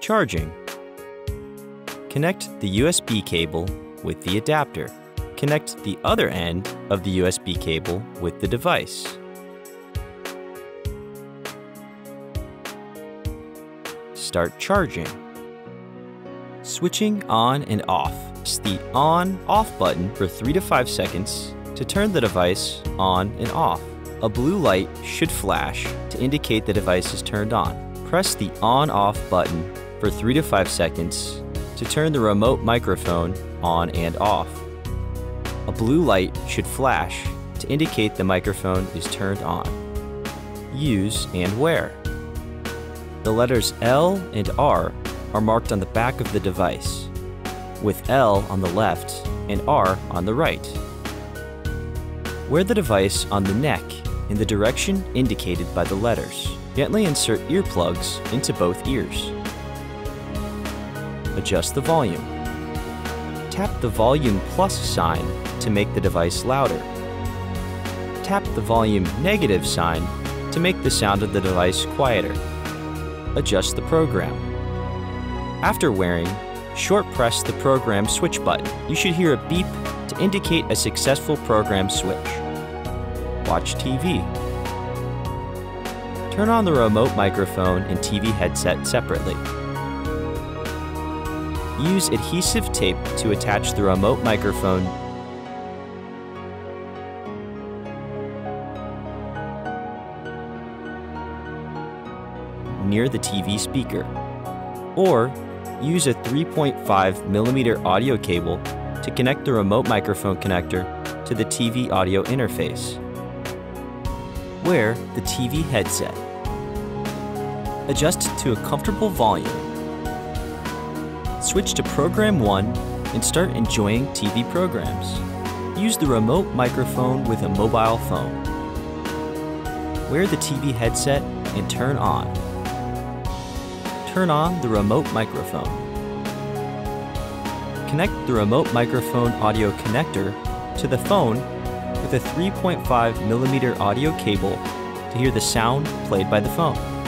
Charging. Connect the USB cable with the adapter. Connect the other end of the USB cable with the device. Start charging. Switching on and off. Press the on-off button for 3 to 5 seconds to turn the device on and off. A blue light should flash to indicate the device is turned on. Press the on-off button for 3 to 5 seconds to turn the remote microphone on and off. A blue light should flash to indicate the microphone is turned on. Use and wear. The letters L and R are marked on the back of the device, with L on the left and R on the right. Wear the device on the neck in the direction indicated by the letters. Gently insert earplugs into both ears. Adjust the volume. Tap the volume plus sign to make the device louder. Tap the volume negative sign to make the sound of the device quieter. Adjust the program. After wearing, short press the program switch button. You should hear a beep to indicate a successful program switch. Watch TV. Turn on the remote microphone and TV headset separately. Use adhesive tape to attach the remote microphone near the TV speaker. Or use a 3.5 millimeter audio cable to connect the remote microphone connector to the TV audio interface. Wear the TV headset. Adjust to a comfortable volume. Switch to Program 1 and start enjoying TV programs. Use the remote microphone with a mobile phone. Wear the TV headset and turn on. Turn on the remote microphone. Connect the remote microphone audio connector to the phone with a 3.5 millimeter audio cable to hear the sound played by the phone.